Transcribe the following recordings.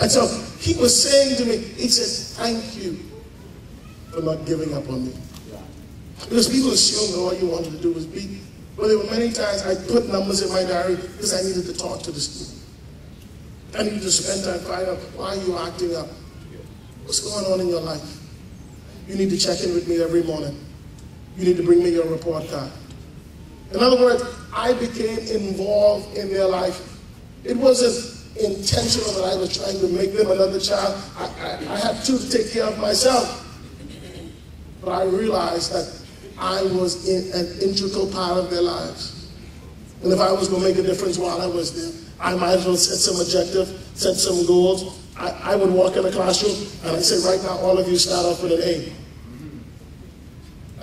And so he was saying to me, he said, thank you for not giving up on me. Because people assumed that all you wanted to do was beat. But there were many times I put numbers in my diary because I needed to talk to the student. I needed to spend time finding out why are you acting up? What's going on in your life? You need to check in with me every morning. You need to bring me your report card. In other words, I became involved in their life. It wasn't intentional that I was trying to make them another child. I, I, I had two to take care of myself. But I realized that I was in an integral part of their lives. And if I was going to make a difference while I was there, I might as well set some objective, set some goals. I, I would walk in a classroom and I'd say, right now, all of you start off with an A.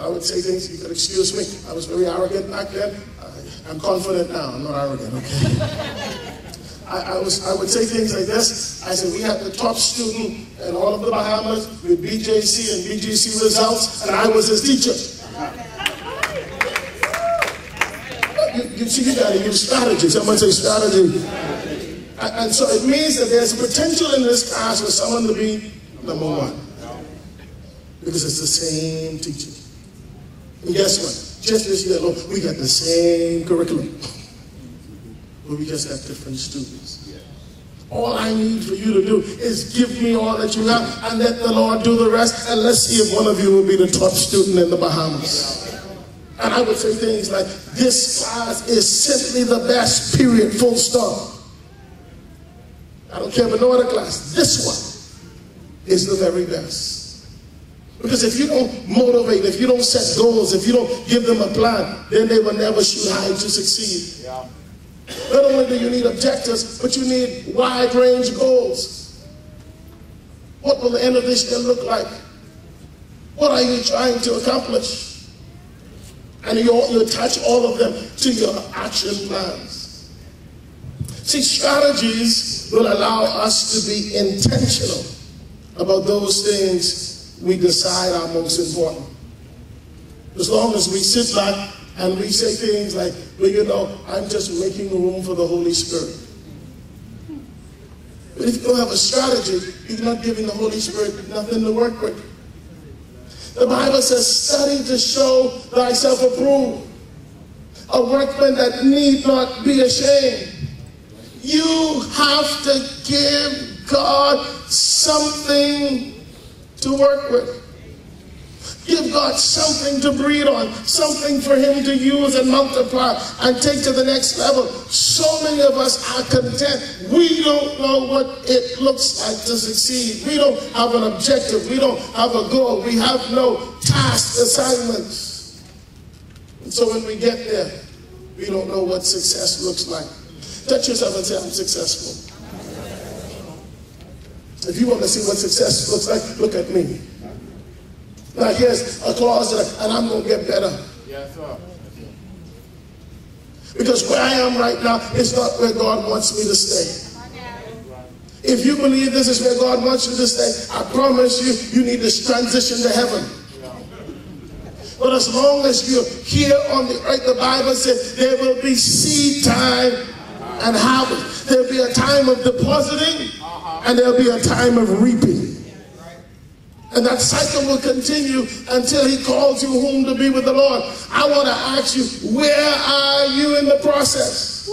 I would say things, you could excuse me. I was very arrogant back then. I, am confident now, I'm not arrogant, okay? I, I, was, I would say things like this. I said, we had the top student in all of the Bahamas with BJC and BGC results, and I was his teacher. You, you see, you got to use strategy. Someone say strategy. And, so it means that there's potential in this class for someone to be number one. Because it's the same teacher. And guess what? Just this year we got the same curriculum. But we just got different students. All I need for you to do is give me all that you have and let the Lord do the rest. And let's see if one of you will be the top student in the Bahamas. And I would say things like, this class is simply the best, period, full stop. I don't care about no other class. This one is the very best. Because if you don't motivate, if you don't set goals, if you don't give them a plan, then they will never shoot high to succeed. Yeah. Not only do you need objectives, but you need wide range goals. What will the end of this year look like? What are you trying to accomplish? And you, you attach all of them to your action plans. See, strategies will allow us to be intentional about those things we decide are most important. As long as we sit back and we say things like, well, you know, I'm just making room for the Holy Spirit. But if you don't have a strategy, you're not giving the Holy Spirit nothing to work with. The Bible says, study to show thyself approved. A workman that need not be ashamed. You have to give God something to work with. Give God something to breathe on, something for Him to use and multiply and take to the next level. So many of us are content. We don't know what it looks like to succeed. We don't have an objective. We don't have a goal. We have no task assignments. And so when we get there, we don't know what success looks like. Touch yourself and say, I'm successful. If you want to see what success looks like, look at me. Now here's a clause and I'm going to get better. Yes, sir. Because where I am right now is not where God wants me to stay. If you believe this is where God wants you to stay, I promise you, you need to transition to heaven. But as long as you're here on the earth, the Bible says there will be seed time and harvest. There'll be a time of depositing uh-huh. and there'll be a time of reaping. And that cycle will continue until he calls you home to be with the Lord. I want to ask you, where are you in the process?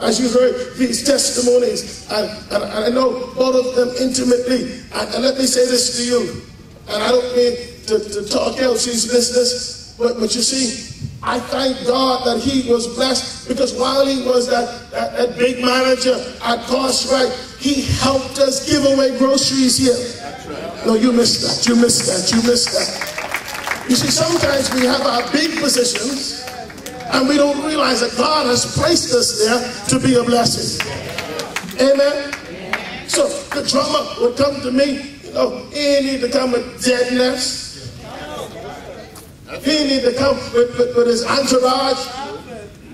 As you heard these testimonies, and, and, and I know both of them intimately, and, and, let me say this to you, and I don't mean to, to talk Elsie's business, but, but you see, I thank God that he was blessed because while he was that, that, that big manager at Right. He helped us give away groceries here. No, you missed that. You missed that. You missed that. You see, sometimes we have our big positions and we don't realize that God has placed us there to be a blessing. Amen. So the drummer would come to me, you know, he need to come with deadness. He need to come with, with, with his entourage.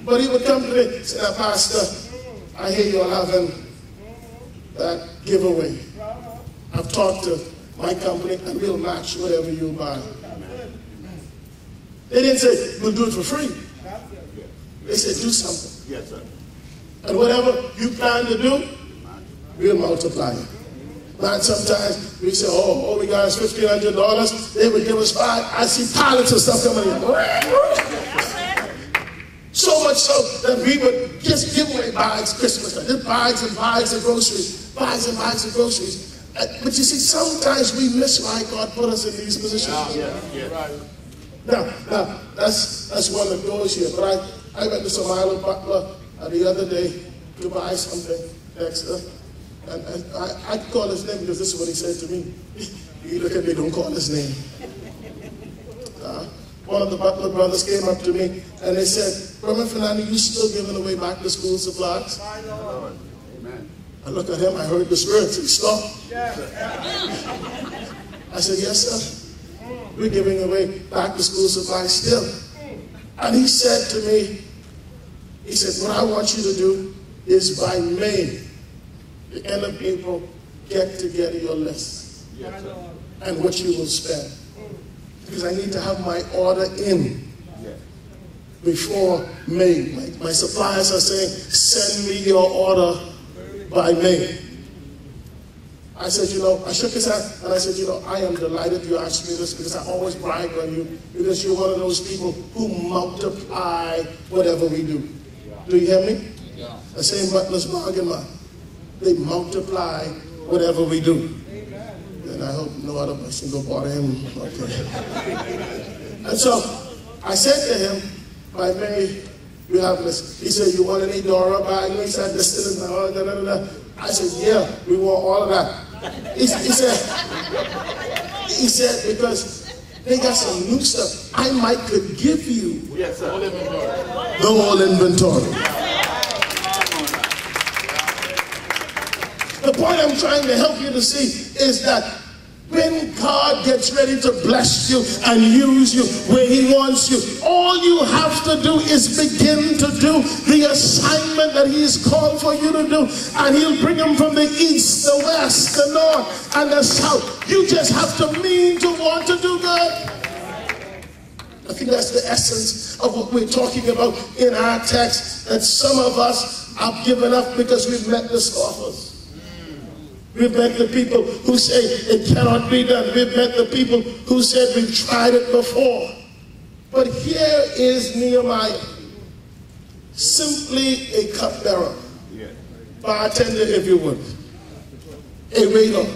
But he would come to me and say, Pastor, I hear you're having that giveaway. I've talked to my company and we'll match whatever you buy. They didn't say, we'll do it for free. They said, do something. Yes, sir. And whatever you plan to do, we'll multiply it. Man, sometimes we say, oh, all we got is $1,500. They would give us five. I see pallets of stuff coming in. So much so that we would just give away bags Christmas time. Just bags and bags of groceries. Bags and bags of groceries. But you see, sometimes we miss why God put us in these positions. Yeah, yeah, yeah. Now, now that's that's one that goes here. But I, I went to some island butler uh, the other day to buy something extra. And, and I, I call his name because this is what he said to me. he look at me, don't call his name. Uh, one of the Butler brothers came up to me and they said, Reverend Fernando, you still giving away back to school supplies? Amen. I looked at him, I heard the spirit, stopped. I said, yes, sir. We're giving away back to school supplies still. And he said to me, he said, what I want you to do is by May, the end of April, get together your list and what you will spend because I need to have my order in before May. My, my suppliers are saying, send me your order by May. I said, you know, I shook his hand and I said, you know, I am delighted you asked me this because I always brag on you because you're one of those people who multiply whatever we do. Do you hear me? Yeah. The same Butler's bargain man. They multiply whatever we do. And I hope no other person go bother him. Okay. and so I said to him, by May, you have this. He said, you want any Dora bag? He said, this is da, da, da, da. I said, yeah, we want all of that. He, he said, he said, because they got some new stuff. I might could give you yes, sir. the whole inventory. The point I'm trying to help you to see is that when God gets ready to bless you and use you where He wants you, all you have to do is begin to do the assignment that He's called for you to do. And He'll bring them from the east, the west, the north, and the south. You just have to mean to want to do good. I think that's the essence of what we're talking about in our text. That some of us have given up because we've met the scoffers. We've met the people who say it cannot be done. We've met the people who said we've tried it before. But here is Nehemiah, simply a cupbearer, bartender, if you would, a waiter.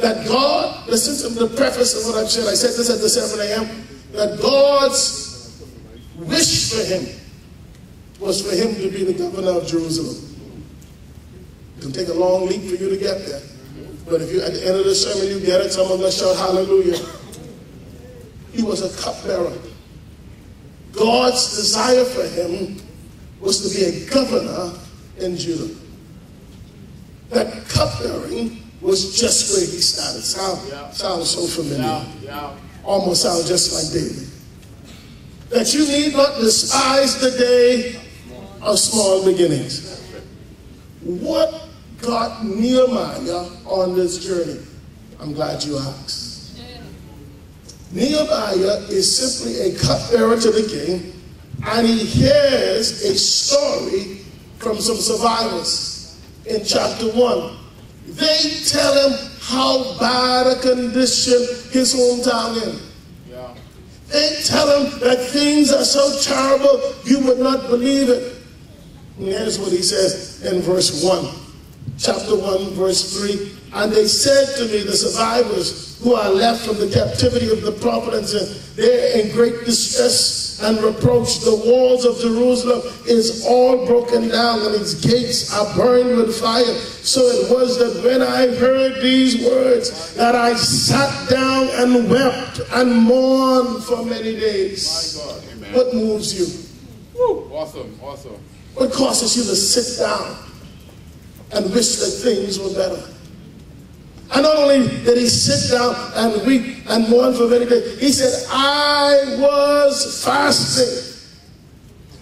That God, listen to the preface of what I've said. I said this at the 7 a.m. That God's wish for him was for him to be the governor of Jerusalem. It can take a long leap for you to get there. But if you at the end of the sermon you get it, someone will shout hallelujah. He was a cupbearer. God's desire for him was to be a governor in Judah. That cupbearing was just where he started. Sound, yeah. Sounds so familiar. Yeah. Yeah. Almost sounds just like David. That you need not despise the day of small beginnings. What got Nehemiah on this journey? I'm glad you asked. Nehemiah is simply a cupbearer to the king, and he hears a story from some survivors in chapter 1. They tell him how bad a condition his hometown. Yeah. They tell him that things are so terrible you would not believe it. And here's what he says in verse 1 chapter 1, verse 3. And they said to me, the survivors who are left from the captivity of the prophets, uh, and they're in great distress and reproach. The walls of Jerusalem is all broken down, and its gates are burned with fire. So it was that when I heard these words, that I sat down and wept and mourned for many days. What moves you? Awesome, awesome. What causes you to sit down? And wish that things were better. And not only did he sit down and weep and mourn for many days, he said, I was fasting.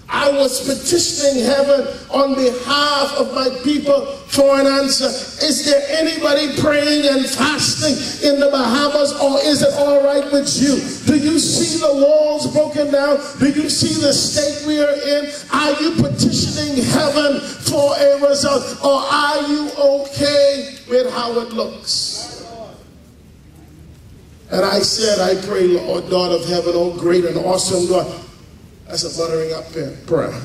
I was petitioning heaven on behalf of my people for an answer. Is there anybody praying and fasting in the Bahamas, is it all right with you? Do you see the walls broken down? Do you see the state we are in? Are you petitioning heaven for a result, or are you okay with how it looks? And I said, I pray, Lord God of heaven, oh great and awesome God. That's a buttering up prayer.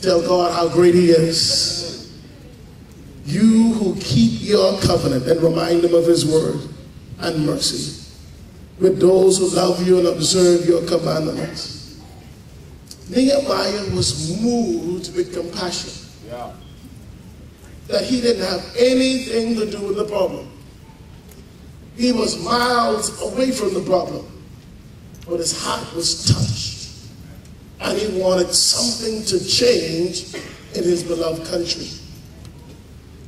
Tell God how great He is. You who keep your covenant and remind them of His word and mercy with those who love you and observe your commandments. Nehemiah was moved with compassion. Yeah. That he didn't have anything to do with the problem. He was miles away from the problem, but his heart was touched and he wanted something to change in his beloved country.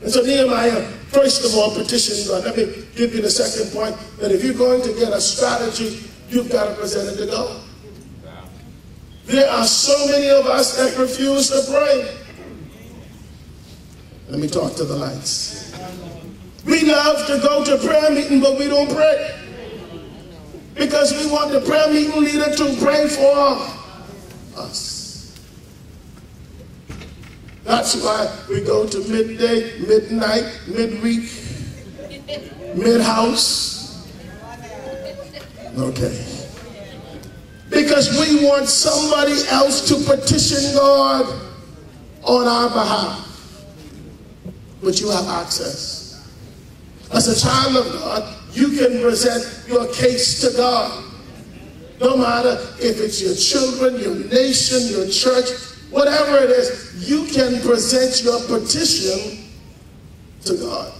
And so Nehemiah, first of all, petitioned God. Let me give you the second point that if you're going to get a strategy, you've got to present it to God. There are so many of us that refuse to pray. Let me talk to the lights. We love to go to prayer meeting, but we don't pray. Because we want the prayer meeting leader to pray for us. That's why we go to midday, midnight, midweek, mid-house. Okay. Because we want somebody else to petition God on our behalf. But you have access. As a child of God, you can present your case to God. No matter if it's your children, your nation, your church, whatever it is, you can present your petition to God.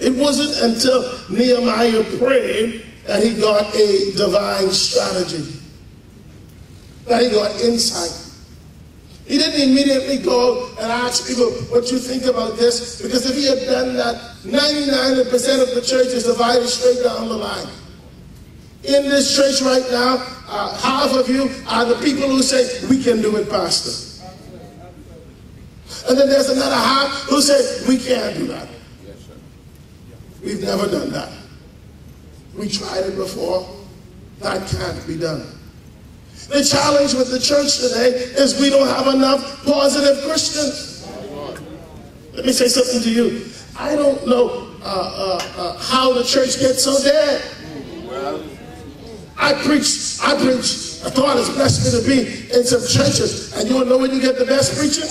It wasn't until Nehemiah prayed that he got a divine strategy, that he got insight. He didn't immediately go and ask people what you think about this, because if he had done that, 99% of the church is divided straight down the line in this church right now, uh, half of you are the people who say, we can do it, Pastor. And then there's another half who say, we can't do that. We've never done that. We tried it before. That can't be done. The challenge with the church today is we don't have enough positive Christians. Let me say something to you. I don't know uh, uh, uh how the church gets so dead. I preach, I preach. I thought it's blessed me to be in some churches. And you know when you get the best preaching?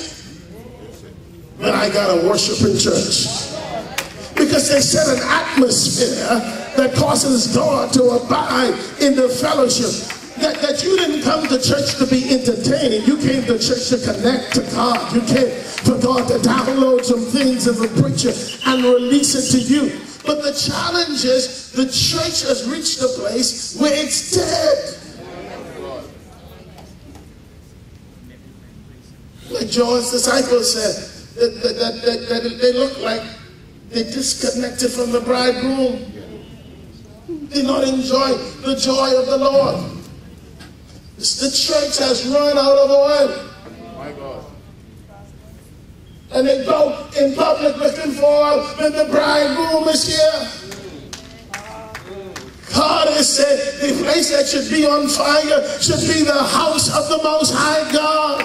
When I got a worshiping church. Because they set an atmosphere that causes God to abide in the fellowship. That, that you didn't come to church to be entertained. You came to church to connect to God. You came for God to download some things of a preacher and release it to you. But the challenge is the church has reached a place where it's dead. Like John's disciples said, that, that, that, that, they look like they disconnected from the bridegroom. They not enjoy the joy of the Lord. The church has run out of oil. And they go in public looking for when the bridegroom is here. God has said the place that should be on fire should be the house of the Most High God.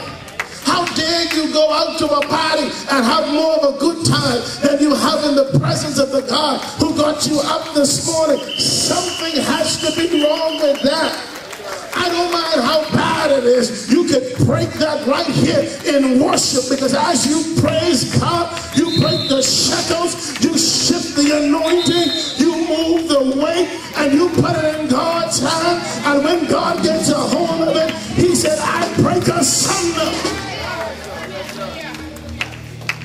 How dare you go out to a party and have more of a good time than you have in the presence of the God who got you up this morning? Something has to be wrong with that. I don't mind how bad it is. You can break that right here in worship because as you praise God, you break the shackles, you shift the anointing, you move the weight, and you put it in God's hand. And when God gets a hold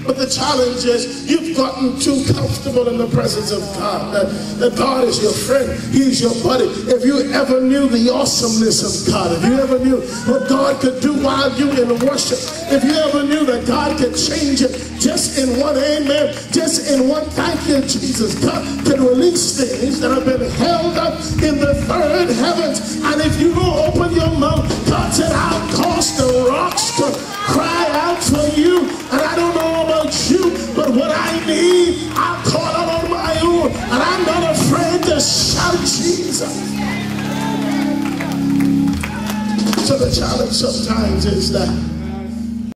But the challenge is you've gotten too comfortable in the presence of God. That, that God is your friend. He's your buddy. If you ever knew the awesomeness of God, if you ever knew what God could do while you in worship, if you ever knew that God could change it just in one amen, just in one thank you, Jesus, God can release things that have been held up in the third heavens. And if you will open your mouth, God said, I'll cause the rocks to cry out for you. What I need, I'll call out on my own. And I'm not afraid to shout Jesus. So the challenge sometimes is that